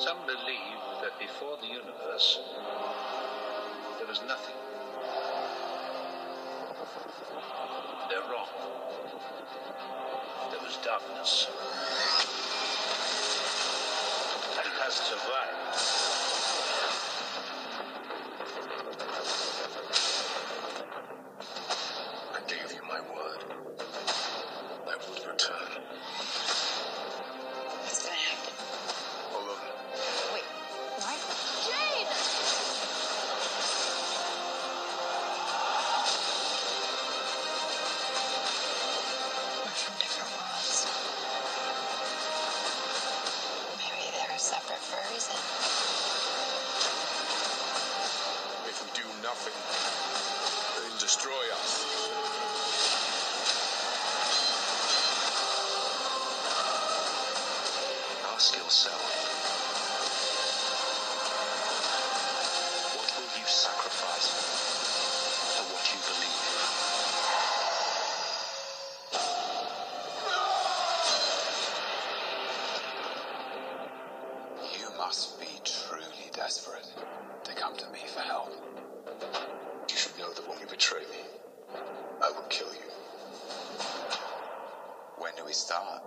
Some believe that before the universe, there was nothing. They're wrong. There was darkness. Separate for a reason. If we do nothing, they'll destroy us. Ask yourself. What will you sacrifice must be truly desperate to come to me for help. You should know that when you betray me, I will kill you. When do we start?